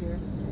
here.